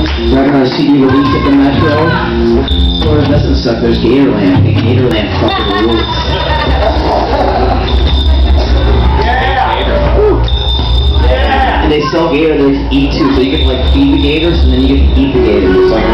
Record on CD release at the Metro. Florida doesn't suck, there's Gatorland. And Gatorland fucking rules. Yeah. And they sell gator they eat too, so you can like feed the gators and then you get to eat the gators. It's like